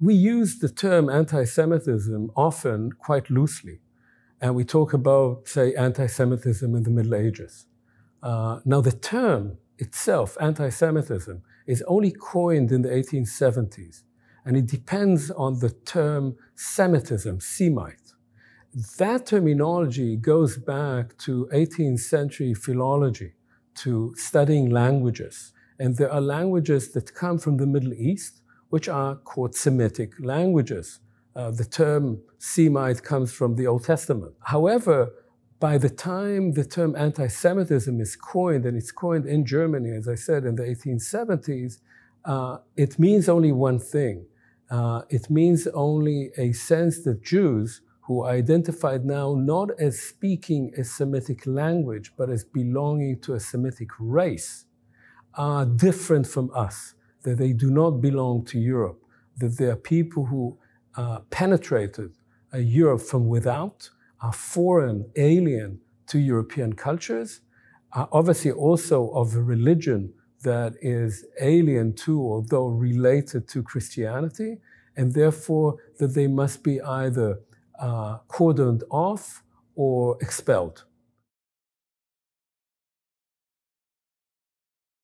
we use the term anti Semitism often quite loosely. And we talk about, say, anti Semitism in the Middle Ages. Uh, now, the term itself, anti Semitism, is only coined in the 1870s. And it depends on the term Semitism, Semite. That terminology goes back to 18th century philology, to studying languages. And there are languages that come from the Middle East, which are called Semitic languages. Uh, the term Semite comes from the Old Testament. However, by the time the term anti Semitism is coined, and it's coined in Germany, as I said, in the 1870s, uh, it means only one thing. Uh, it means only a sense that Jews, who are identified now not as speaking a Semitic language, but as belonging to a Semitic race, are different from us, that they do not belong to Europe, that they are people who uh, penetrated uh, Europe from without, are foreign, alien to European cultures, are obviously also of a religion that is alien to, although related to Christianity, and therefore that they must be either uh, cordoned off or expelled.